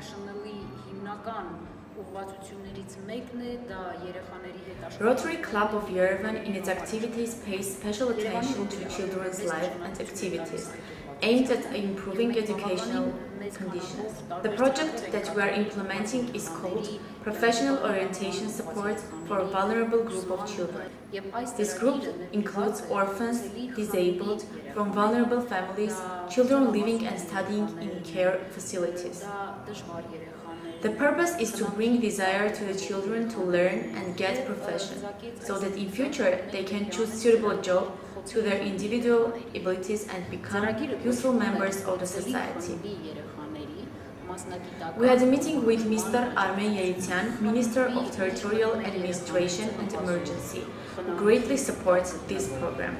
Rotary International-ի հիմնական ուղղվածություններից մեկն է դա երեխաների հետ աշխատանք։ Rotary Club of Yerevan in its activities pays special attention to children's life and activities aimed at improving educational conditions. The project that we are implementing is called Professional Orientation Support for a Vulnerable Group of Children. This group includes orphans, disabled, from vulnerable families, children living and studying in care facilities. The purpose is to bring desire to the children to learn and get profession, so that in future they can choose suitable job to their individual abilities and become useful members of the society. We had a meeting with Mr. Armen Yeritsyan, Minister of Territorial Administration and Emergency, who greatly supports this program.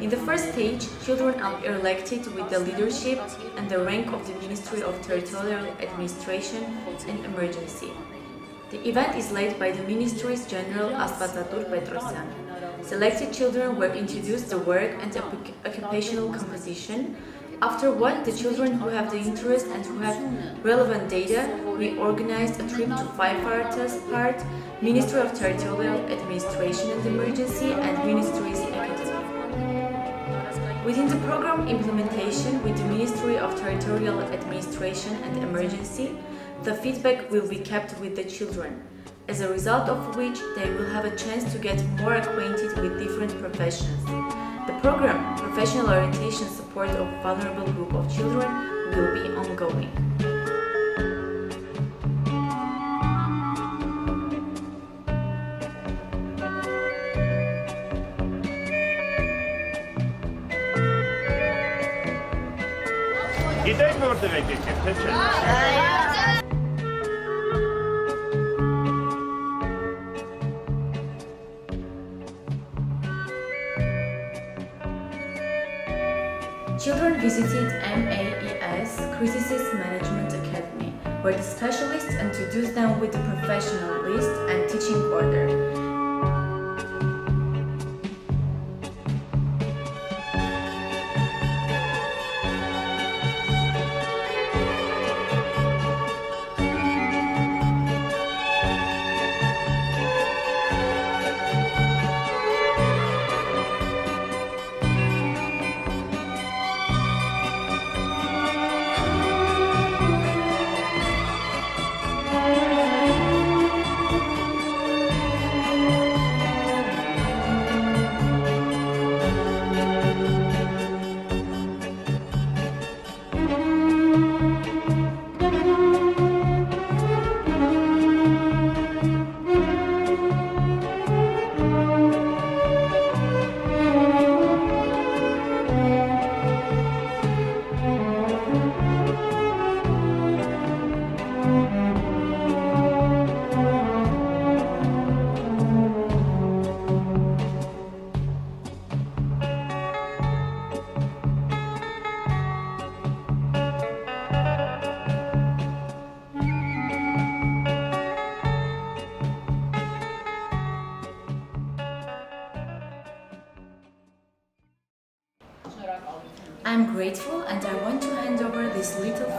In the first stage, children are elected with the leadership and the rank of the Ministry of Territorial Administration and Emergency. The event is led by the Ministry's General Aspazatur Petrosyan. Selected children were introduced to work and occupational composition, after what, the children who have the interest and who have relevant data, we organized a trip to five Fartas part, Ministry of Territorial Administration and Emergency, and Ministries Within the program implementation with the Ministry of Territorial Administration and Emergency, the feedback will be kept with the children, as a result of which they will have a chance to get more acquainted with different professions. The program Professional Orientation Support of Vulnerable Group of Children will be ongoing. Gidelim mi orta bekleyin? Kaçın. Where the specialists introduced them with the professional list and grateful and I want to hand over this little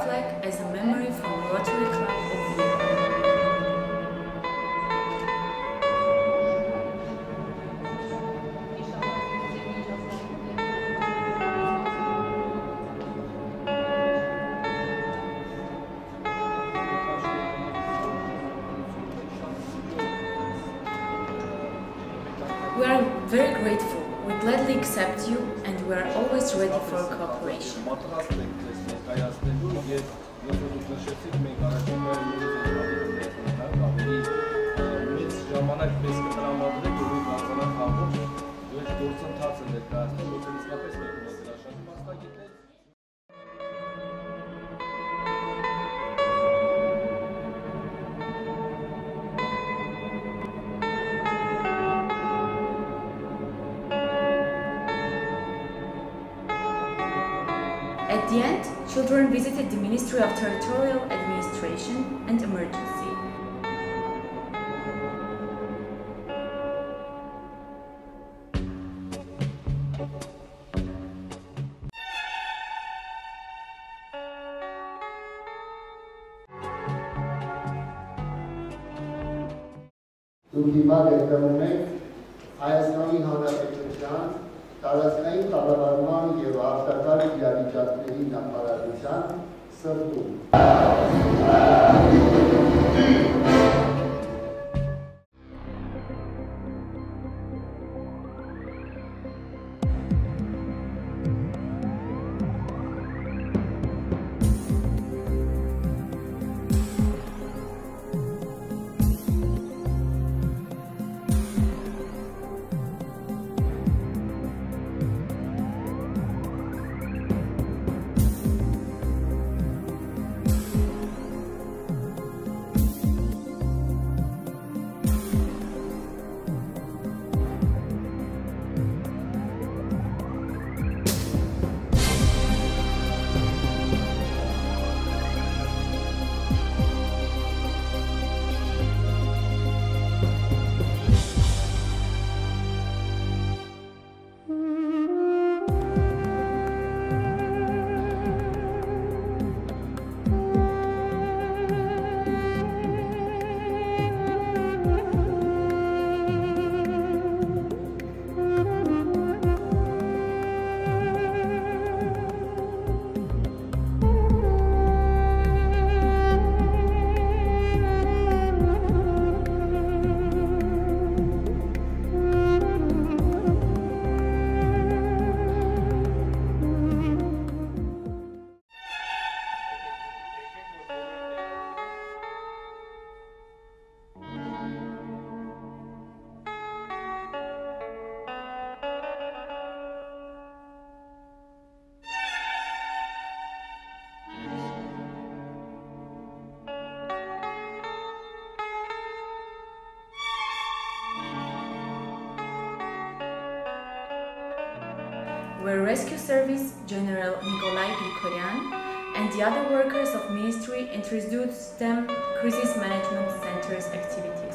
accept you and we are always ready for cooperation. ժամանակ պես կտրամադրեք ու դարձնակ հաղորդում, դուք գործընթաց են ներկայացնում, ոչ թե իսկապես children visited the Ministry of Territorial Administration and Emergency. În primar de pe moment, aia să nu-i hau la pe տարածքային կառավարման եւ արտակարգ իրավիճակների նախարարության սրտում։ where Rescue Service General Nikolai Grigoryan and the other workers of ministry introduced them crisis management centers activities.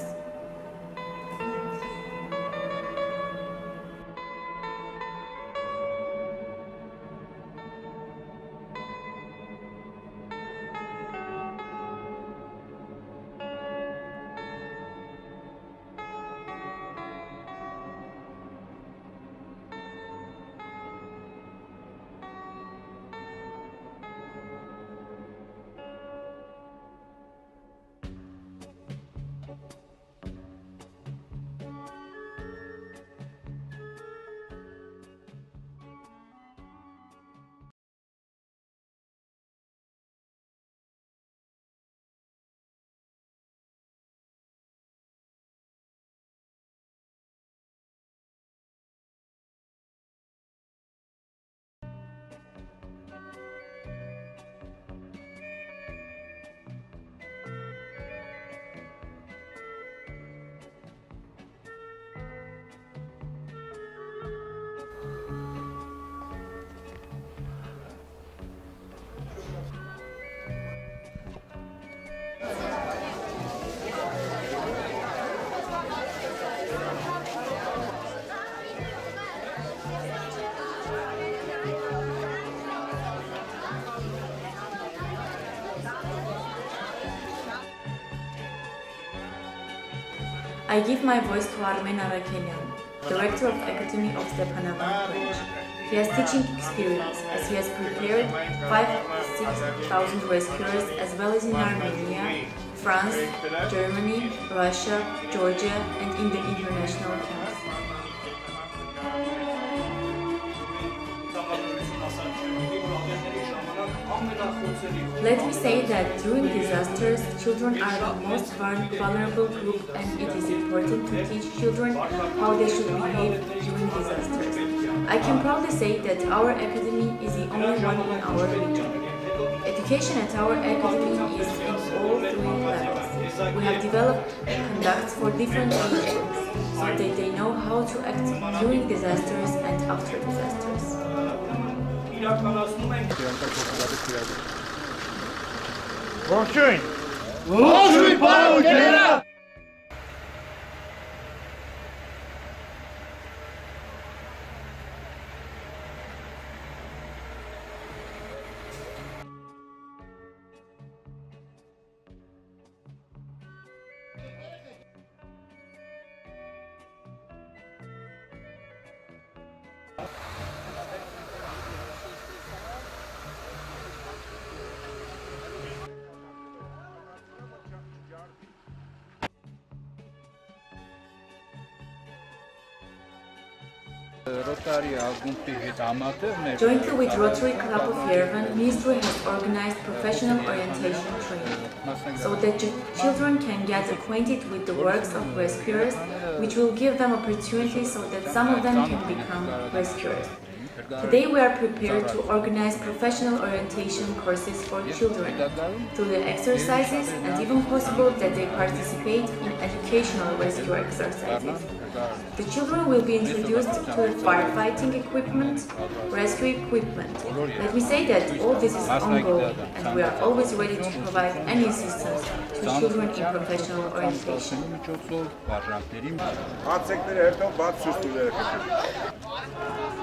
I give my voice to Armen Arakelian, Director of Academy of Stepanavan College. He has teaching experience as he has prepared 5-6,000 rescuers as well as in Armenia, France, Germany, Russia, Georgia and in the international. Let me say that during disasters, children are the most vulnerable group and it is important to teach children how they should behave during disasters. I can proudly say that our academy is the only one in our region. Education at our academy is in all three levels. We have developed conducts for different age groups so that they know how to act during disasters and after disasters. Borçun. Borçun para ucera. Jointly with Rotary Club of Yerevan, Ministry has organized professional orientation training so that ch- children can get acquainted with the works of rescuers, which will give them opportunities so that some of them can become rescuers. Today we are prepared to organize professional orientation courses for children through the exercises and even possible that they participate in educational rescue exercises. The children will be introduced to firefighting equipment, rescue equipment. Let me say that all this is ongoing and we are always ready to provide any assistance to children in professional orientation. Հացեկները հետո բաց սուստուները կտի։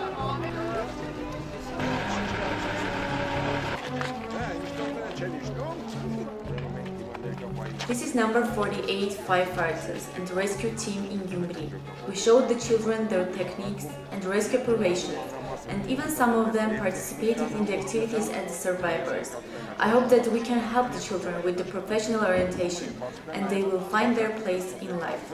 This is number 48 firefighters and rescue team in Gyumri. We showed the children their techniques and rescue operations, and even some of them participated in the activities as survivors. I hope that we can help the children with the professional orientation, and they will find their place in life.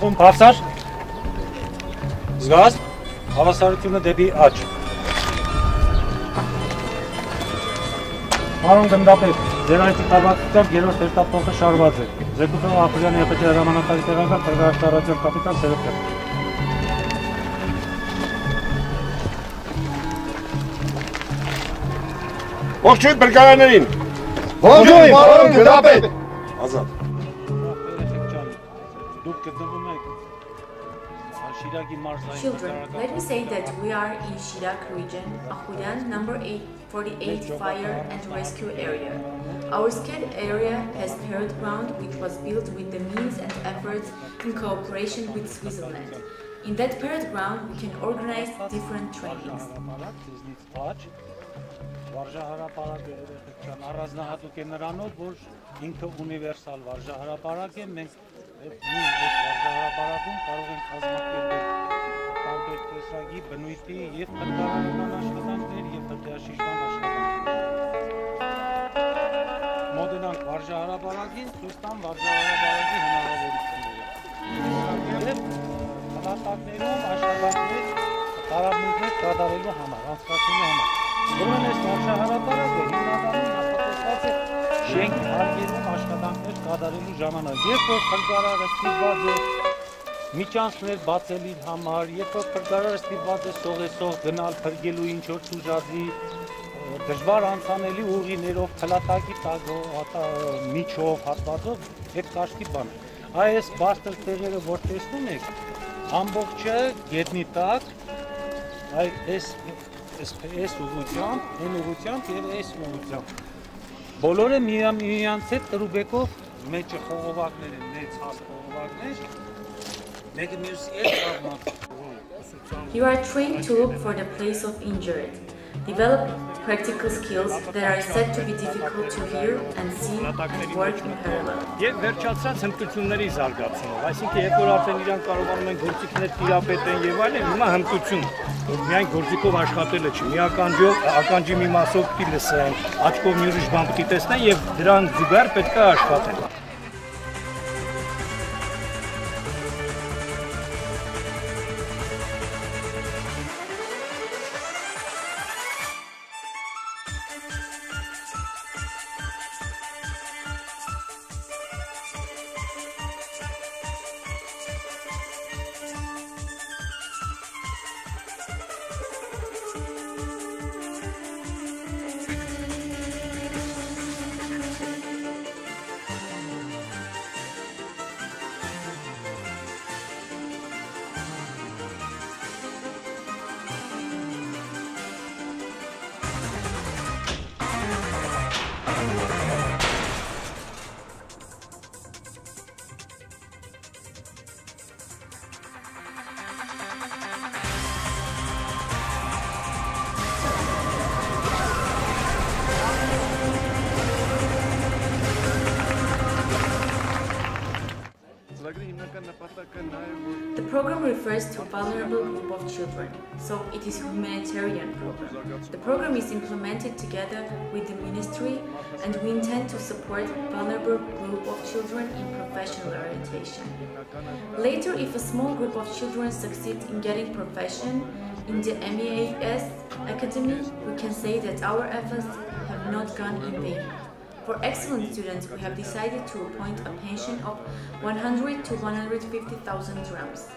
Խումբ բացար։ Զգաս հավասարությունը դեպի աճ։ Պարոն գնդապետ, ձեր այդ տաբակությամբ երրորդ հերթափոխը շարված է։ Զեկուցող Აფրիկանի ԵՊՏ հրամանատարի տեղակալ Ֆեդերացիոն կապիտան Սերոբյան։ Ողջույն բրկարաներին։ Ողջույն, պարոն գնդապետ։ Ազատ։ Children, let me say that we are in Shirak region, Ahudan, number 8, 48 fire and rescue area. Our skate area has parade ground which was built with the means and efforts in cooperation with Switzerland. In that parade ground, we can organize different trainings. Ձեզնից աճ վարժահարապարակը երեխեքան առանձնահատուկ է նրանով, որ ինքը ունիվերսալ վարժահարապարակ է, մենք Եվ նույն այս վարդահաբարակում կարող են կազմակերպել տարբեր տեսակի բնույթի և տնտարանական աշխատանքներ և տնտաշիժման աշխատանքներ։ Մոտենանք վարժահարաբարակին, ցույցտան վարժահարաբարակի հնարավորությունները։ Եվ հլատակներում աշխատանքներ տարաբնույթներ կատարելու համար, անցկացնելու համար։ Ուրեմն այս վարժահարաբարակը հիմնականում շենք հարգերում աշխատանքներ կատարելու ժամանակ։ Երբ որ փրկարարը ստիպված է միջանցքներ բացել իր համար, երբ որ փրկարարը ստիպված է սողեսող գնալ փրկելու ինչ որ սուժածի դժվար անցանելի ուղիներով, փլատակի տակ, միջով, հատվածով, այդ կաշկի բան։ Այս բարձր տեղերը, որ տեսնում եք, ամբողջը գետնի տակ, այ այս այս այս ուղությամբ, այն ուղությամբ եւ այս ուղությամբ։ Բոլորը միանց հետ տրուբեկով մեջը խողովակներ են, մեծ հաս խողովակներ։ Մեկը մյուսի հետ կազմած։ You are trained to look for the place of injured, develop practical skills that are said to be difficult to hear and see and work in parallel. Եվ վերջացած հմտությունների զարգացումով, այսինքն երբ որ արդեն իրանք կարողանում են գործիքներ տիրապետեն եւ այլն, հիմա հմտություն, որ միայն գործիքով աշխատելը չի, մի ականջով, ականջի մի մասով պիտի լսեն, աչքով մի ուրիշ բան պիտի տեսնեն եւ դրան զուգահեռ պետք է աշխատեն։ program refers to vulnerable group of children, so it is humanitarian program. The program is implemented together with the ministry and we intend to support vulnerable group of children in professional orientation. Later, if a small group of children succeed in getting profession in the MEAS Academy, we can say that our efforts have not gone in vain. For excellent students, we have decided to appoint a pension of 100 to 150,000 drams.